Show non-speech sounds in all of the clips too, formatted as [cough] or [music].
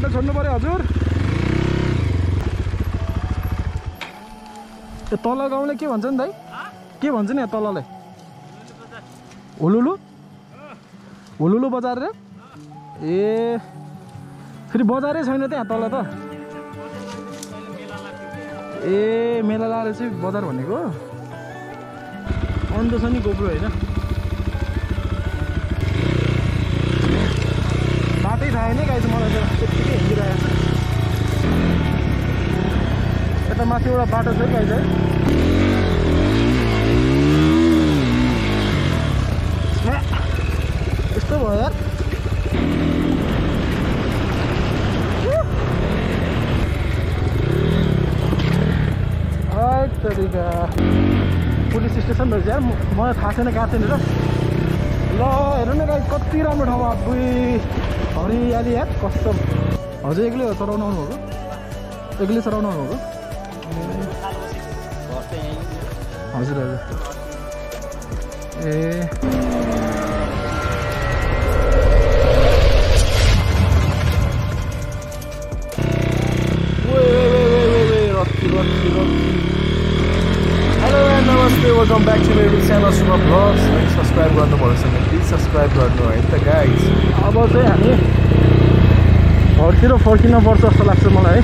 बाटो छोड्नु पऱ्यो हजुर। ए तल गाउँले के भन्छ नि दाइ? के भन्छ नि यहाँ तललाई हुलुलु? हुलुलु बजार रे? ए फेरि बजारै छैन त्यहाँ तल त। ए मेला लाएर चाहिँ बजार भनेको? अन्त छ नि गोब्रो होइन? यता माथि एउटा बाटो छ चाहिँ छ्या, यस्तो भयो यार। तरिका पुलिस स्टेसन रहेछ यार मलाई थाहा छैन कहाँ र ल हेर्नु न गाई कति राम्रो ठाउँमा अब्बुई हरियाली यार कस्तो। हजुर एक्लै चलाउनु आउनुभएको। एक्लै चलाउनु आउनुभएको। हजुर हजुर। ए। वेलकम ब्याक टु मेरो च्यानल सुमा ब्लग्स है सब्सक्राइब गर्नु पर्छ भने प्लिज सब्सक्राइब गर्नु है त गाइज अब चाहिँ हामी घरतिर फर्किन पर्छ जस्तो लाग्छ मलाई है।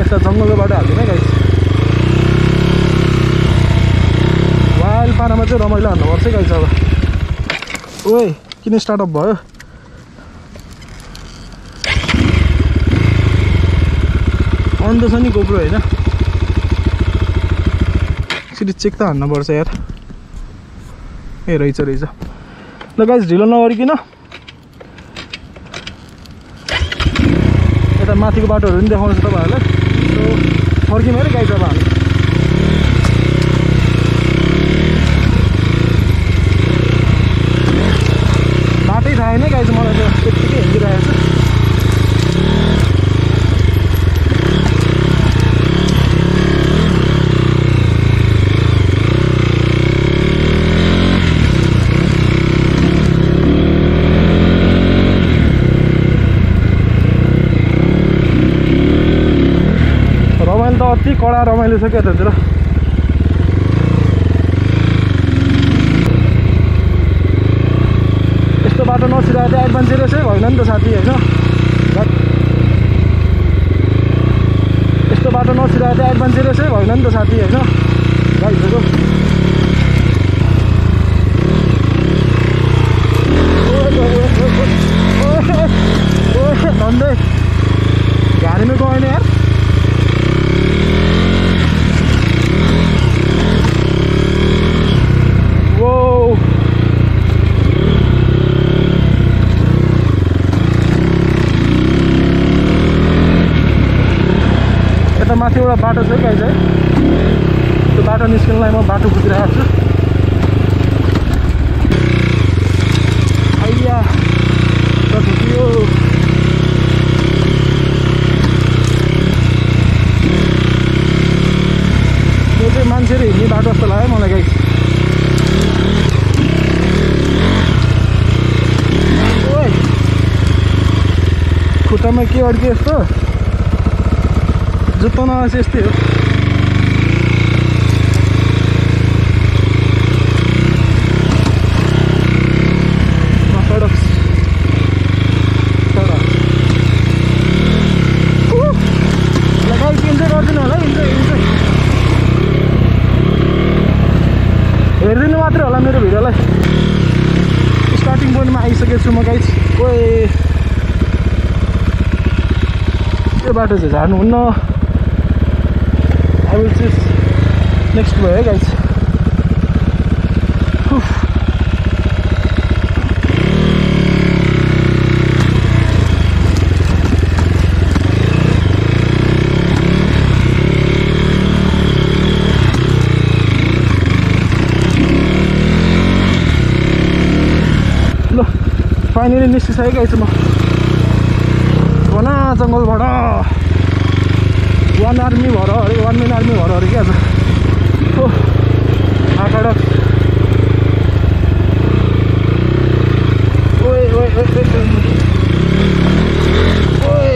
यता जङ्गलको बाटो हाल्दैन गाइस वाइल्ड पारामा चाहिँ रमाइलो हान्नुपर्छ है गाइस अब ओए किन स्टार्टअप भयो? अन्त छ नि गोप्रो होइन। एकचोटि चेक त हान्नुपर्छ यार। ए रहेछ रहेछ। ल गाइस ढिलो नगरिकन। यता माथिको बाटोहरू पनि देखाउँछ तपाईँहरूलाई। सो फर्किनु अरे गाइस अब हामी बाटै थाहा होइन गाइस मलाई त त्यत्तिकै हिँडिरहेको छ रमाइलो त अति कडा रमाइलो छ क्या त्यतिर यस्तो बाटो नछिराएर चाहिँ एडभेन्चरसै भएन नि त साथी होइन। यस्तो बाटो नछिराएर चाहिँ एडभेन्चरसै भएन नि त साथी होइन? गाइजहरू धन्दै घारीमा गएन यार वो यता माथि एउटा बाटो छ है चाहिँ त्यो बाटो निस्किनलाई म बाटो खोजिरहेको छु आइया त ठुकियो यो चाहिँ मान्छेहरू हिँड्ने लाग्यो मलाई ओए। खुट्टामा के अड्क्यो यस्तो? जुत्ता नआएछ यस्तै हो ल, सडक सडक उह! ल गाइस इन्जोय गरिदिनु होला इन्जोय इन्जोय हेरिदिनु मात्रै होला मेरो भिडियोलाई स्टार्टिङ म गाइस ओए त्यो बाटो चाहिँ झार्नुहुन्न आई विल चुज नेक्स्ट भयो है गाइस ल फाइनली निस्किसकेको गाइस म घना जङ्गलबाट वान आर्मी भएर अरे वान मेन आर्मी भएर अरे क्या आज हो आँखाडा ओए ओए ओए ओए,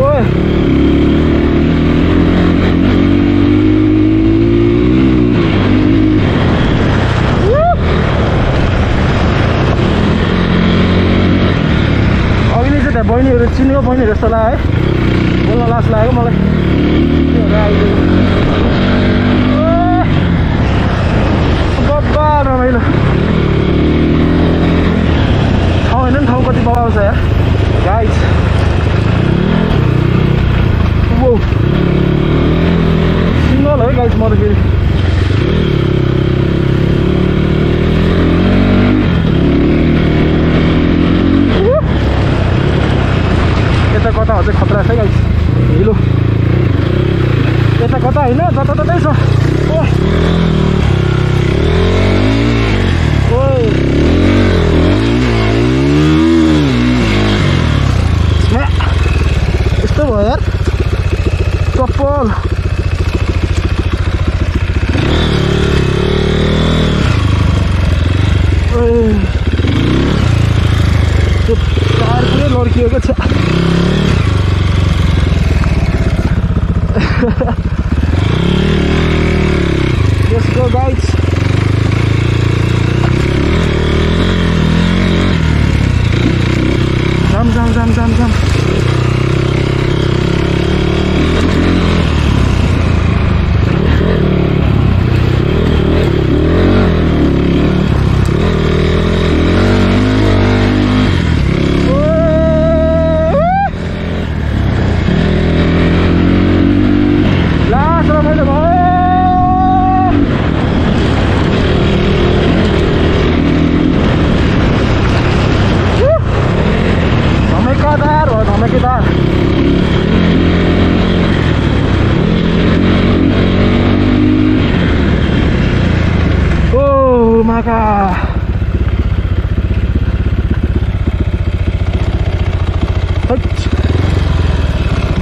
ओए अघि नै चाहिँ त्यहाँ बहिनीहरू चिनेको बहिनीहरू जस्तो लाग्यो है। बोल्न लाज लाग्यो मलाई। गब्बार रमाइलो। ठाउँ होइन नि ठाउँ कति बगाउँछ यार। गाइस वो सिङ्गल है गाइस म त फेरि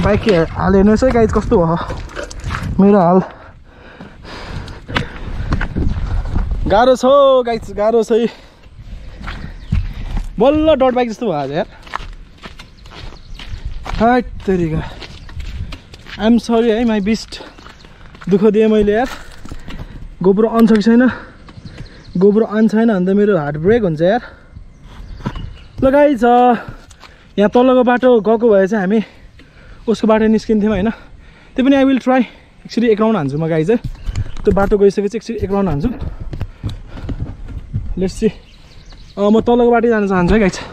बाइक हाल हेर्नुहोस् है गाइज कस्तो भयो मेरो हाल गाह्रो छ हौ गाइज गाह्रो छ है बल्ल डट बाइक जस्तो भयो आज यार हाट तरिका आइएम सरी है माई बिस्ट दुःख दिएँ मैले यार गोब्रो छ कि छैन गोब्रो अन छैन भने त मेरो हार्ट ब्रेक हुन्छ यार ल गाइज यहाँ तल्लोको बाटो गएको भए चाहिँ हामी उसको बाटो निस्किन्थ्यौँ होइन। त्यो पनि आई विल ट्राई एकचोटि एक राउन्ड हान्छु म गाई चाहिँ त्यो बाटो गइसकेपछि एकचोटि एक राउन्ड हान्छु। लेट्स सी म तल्लोको बाटो जान चाहन्छु है गाई चाहिँ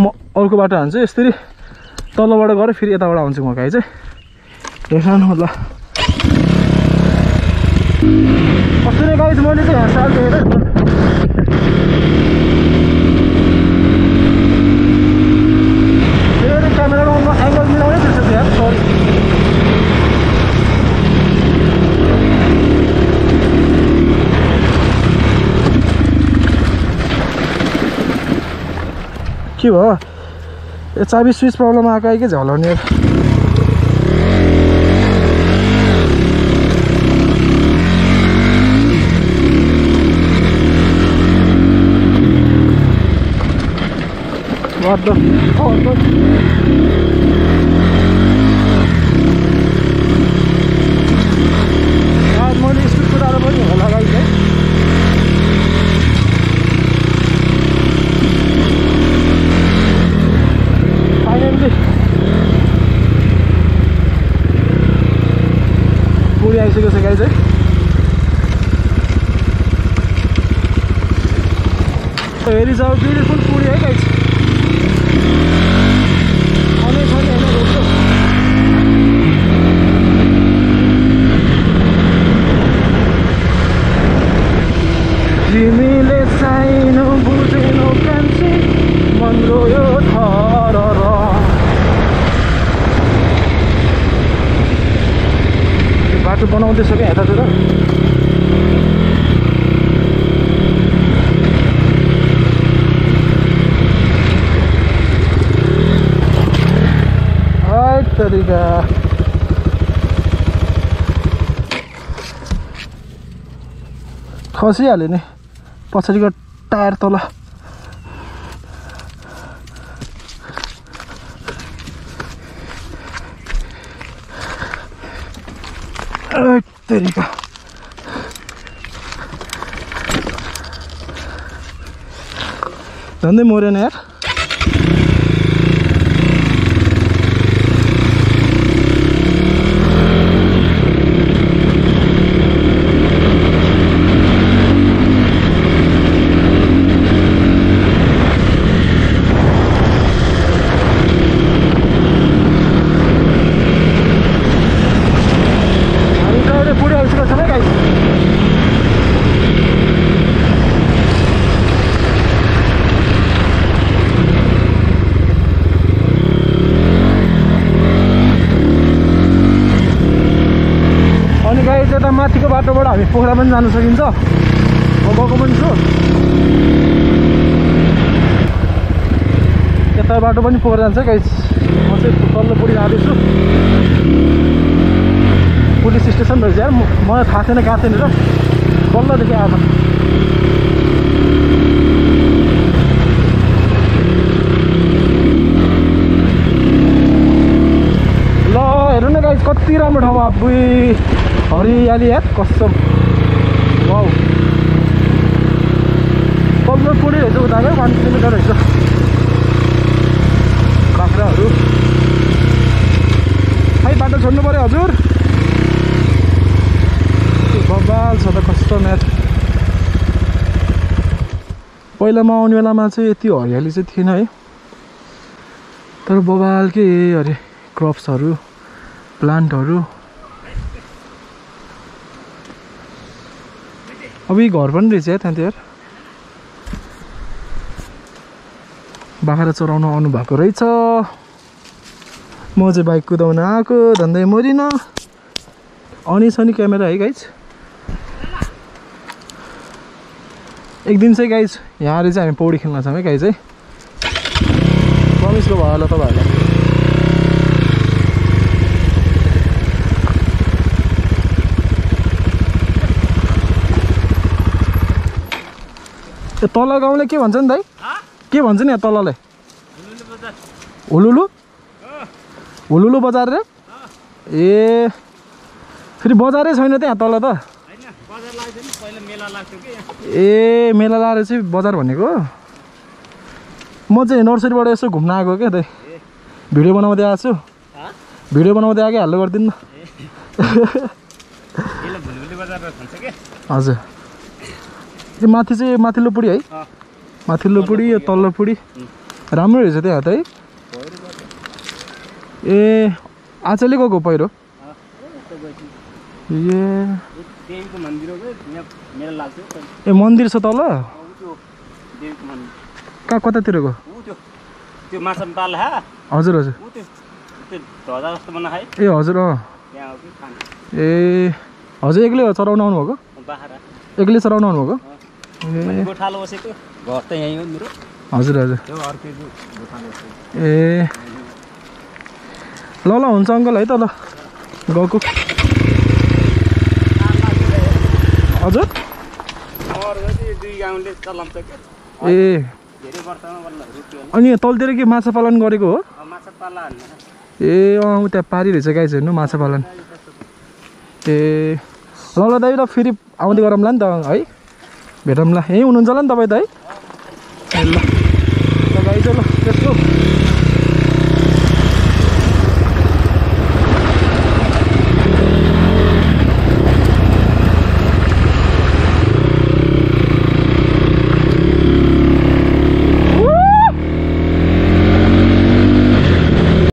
म अर्को बाटो हान्छु। यसरी तल्लोबाट गएर फेरि यताबाट आउँछु म गाई चाहिँ हेर्नु ल मैले चाहिँ यहाँ के भयो? ए चाबी स्विच प्रब्लम आएको आइकै झलाउने What Costa Rica. नि पछाडिको टायर तल तरिका झन्डै मरेन यार हामी पोखरा पनि जानु सकिन्छ? म गएको पनि छु। यता बाटो पनि पोखरा जान्छ गाई म चाहिँ तल्लो पुडी जाँदैछु। पुलिस स्टेसन रहेछ म- मलाई थाहा छैन कहाँ छैन र बल्लदेखि आएको ल हेर्नु न गाइस कति राम्रो ठाउँमा अब्बुई हरियाली यार कस्तो वाउ तल्लो पुडी रहेछ उताकै वान किलोमिटर रहेछ बाख्राहरू खै बाटो छोड्नु पऱ्यो हजुर? बबाल छ त कस्तो म्याच पहिला म आउने बेलामा चाहिँ यति हरियाली चाहिँ थिएन है। तर बबाल के अरे क्रप्सहरू प्लान्टहरू अब यी घर पनि रहेछ है त्यहाँतिर। बाख्रा चराउन आउनु भएको रहेछ। म चाहिँ बाइक कुदाउन आएको धन्दै मरिनँ। अनि छ नि क्यामेरा है गाइज एक दिन चाहिँ गाइज यहाँ चाहिँ हामी पौडी खेल्न छौँ है गाइज है। प्रमिसको भयो होला तपाईँहरूलाई। यो तल गाउँले के भन्छ नि दाइ? के भन्छ नि यहाँ तललाई हुलुलु हुलुलु बजार रे? ए फेरि बजारै छैन त्यहाँ तल त। ए मेला लाएर चाहिँ बजार भनेको? म चाहिँ नर्सरीबाट यसो घुम्न आएको क्या दाइ। भिडियो बनाउँदै आएको छु। भिडियो बनाउँदै आएकै हाल्नु गरिदिनु? [laughs] न हजुर। यो माथि चाहिँ माथिल्लो पुडी है। माथिल्लो पुडी यो तल्लो पुडी राम्रो रहेछ त्यहाँ त है। ए आजले गएको पहिरो? ए। मन्दिर छ तल? कहाँ हा। हजुर हजुर। ए हजुर अँ। ए हजुर एक्लै हो चराउनु आउनुभएको एक्लै चराउनु आउनुभएको? गोठालो बसेको घर त यहीँ हो मेरो हजुर हजुर। ए। ल ल हुन्छ अङ्कल है त ल। गएको। हजुर? ए। अनि तलतिर के माछा पालन गरेको हो? ए अँ उ त्यहाँ पारी रहेछ गाई हेर्नु माछा पालन। ए। ल ल दाइ ल फेरि आउँदै गरौँला नि त है। भेटौँला। यहीँ हुनुहुन्छ होला नि तपाईँ त है? ल।